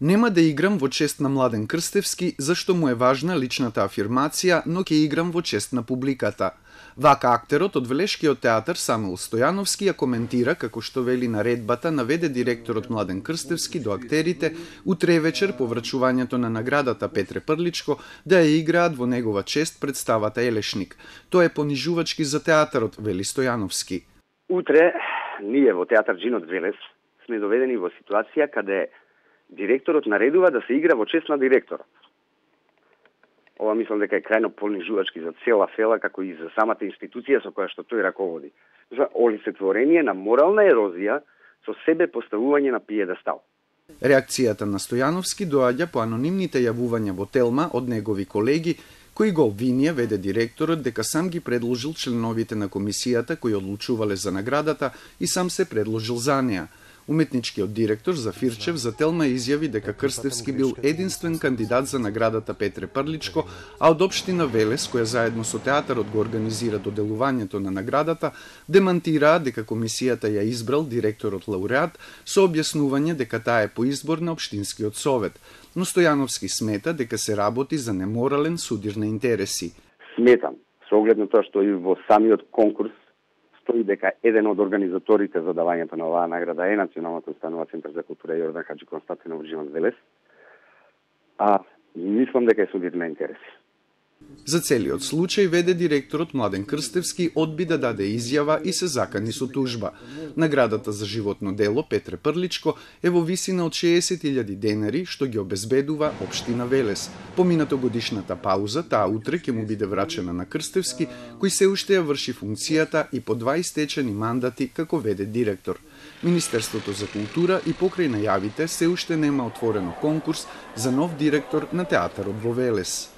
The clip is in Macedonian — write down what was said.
Нема да играм во чест на Младен Крстевски, зашто му е важна личната афирмација, но ќе играм во чест на публиката. Вака актерот од Велешкиот театар Самил Стојановски ја коментира како што вели наредбата наведе директорот Младен Крстевски до актерите утре вечер по врачувањето на наградата Петре Прличко да ја играат во негова чест представата Елешник. Тоа е понижувачки за театарот, вели Стојановски. Утре ние во театар Джинот Велес сме доведени во ситуација каде директорот наредува да се игра во чест на директорот. Ова мислам дека е крајно понижувачки за цела фела, како и за самата институција со која што тој раководи. За олицетворение на морална ерозија со себе поставување на пиедестал. Реакцијата на Стојановски доаѓа по анонимните јавувања во Телма од негови колеги, кои го обвинија веде директорот дека сам ги предложил членовите на комисијата кои одлучувале за наградата и сам се предложил за неа. Уметничкиот директор Зафирчев за Телма изјави дека Крстевски бил единствен кандидат за наградата Петре Прличко, а од општина Велес, која заедно со театарот го организира доделувањето на наградата, демантираа дека комисијата ја избрал директорот лауреат со објаснување дека таа е по избор на општинскиот совет. Но Стојановски смета дека се работи за неморален судир на интереси. Сметам, со оглед на тоа што и во самиот конкурс стои дека еден од организаторите за давањето на оваа награда е Националната установа Центар за култура Јордан Хаджи Константинов Живан Велес. А мислам дека е судит на интереси. За целиот случај веде директорот Младен Крстевски одби да даде изјава и се закани со тужба. Наградата за животно дело Петре Прличко е во висина од 60.000 денари што ги обезбедува општина Велес. Поминато годишната пауза, таа утре ќе му биде врачена на Крстевски, кој се уште ја врши функцијата и по два истечени мандати како веде директор. Министерството за култура и покрај најавите се уште нема отворено конкурс за нов директор на театарот во Велес.